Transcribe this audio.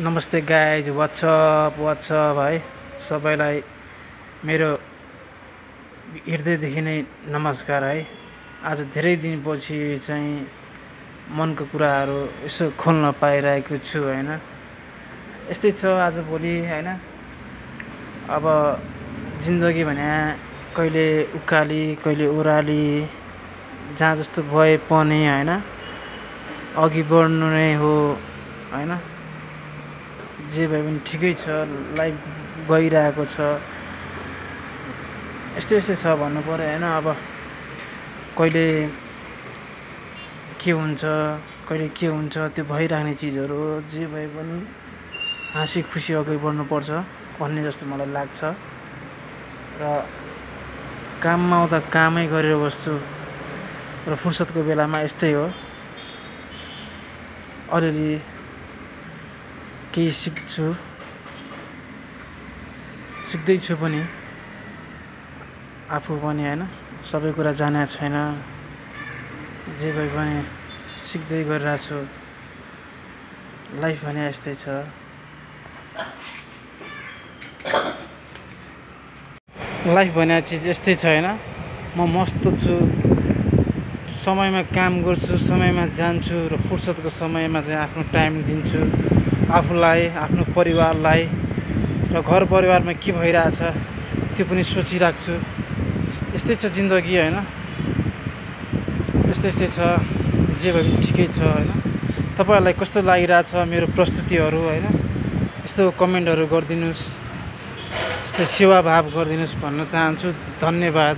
नमस्ते guys WhatsApp WhatsApp है सबैलाई मेरो हृदयदेखि नै नमस्कार है। आज धेरै दिनपछि चाहिँ मनको कुराहरू यसो खोल्न पाइरहेको छु होइन? यस्तै छ आजभोलि होइन? अब जिन्दगी भने कहिले उकाली कहिले ओह्राली जहाँ जस्तो भए पनि होइन? अघि बढ्नु नै हो होइन? जे भए पनि ठिकै छ लाइफ गइरहेको छ। यस्तै यस्तै छ भन्नु पऱ्यो होइन? अब कहिले के हुन्छ कहिले के हुन्छ त्यो भइरहने चिजहरू जे भए पनि हाँसी खुसी अघि बढ्नुपर्छ भन्ने जस्तो मलाई लाग्छ। र काममा आउँदा कामै गरेर बस्छु र फुर्सदको बेलामा यस्तै हो। अलिअलि केही सिक्छु। सिक्दैछु पनि। आफू पनि होइन सबै कुरा जानेको छैन। जे भए पनि सिक्दै गरिरहेको छु लाइफ भने यस्तै छ। लाइफ भने चिज यस्तै छ होइन। म मस्त छु। समयमा काम गर्छु समयमा जान्छु र फुर्सदको समयमा चाहिँ आफ्नो टाइम दिन्छु। आफूलाई आफ्नो परिवारलाई र घर परिवारमा के भइरहेछ त्यो पनि सोचिराख्छु। यस्तै छ जिन्दगी होइन? यस्तै यस्तै छ। जे भए पनि ठिकै छ होइन? तपाईँहरूलाई कस्तो लागिरहेछ मेरो प्रस्तुतिहरू होइन? यस्तो कमेन्टहरू गरिदिनुहोस्। यस्तो सेवाभाव गरिदिनुहोस् भन्न चाहन्छु। धन्यवाद।